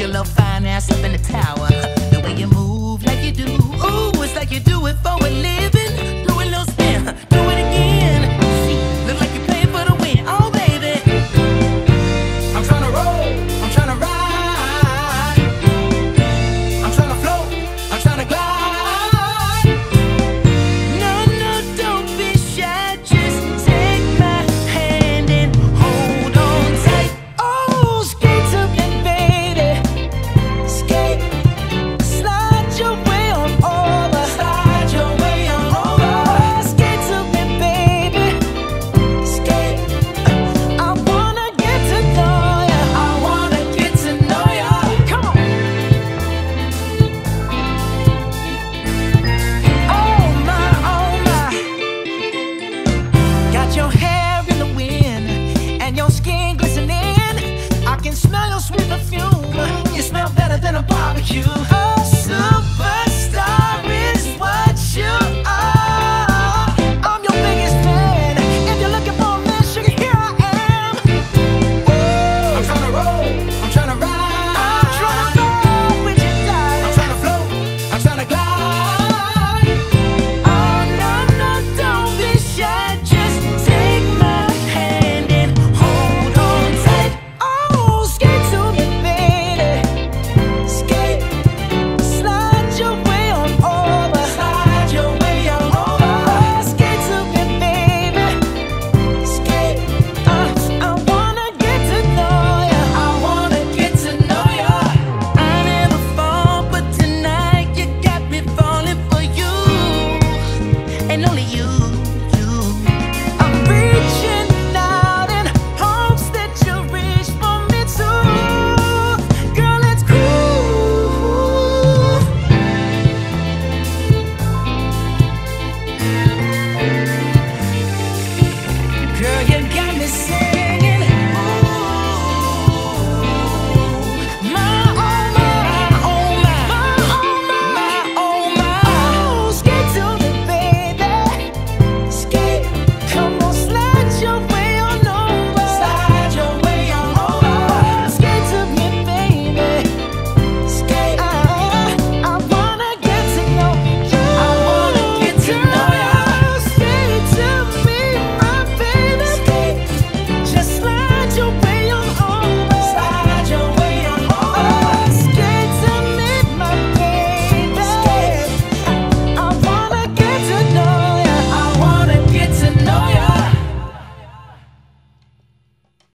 your little fine ass up in the tower. The way you move like you do, ooh, it's like you do it for a living. without you.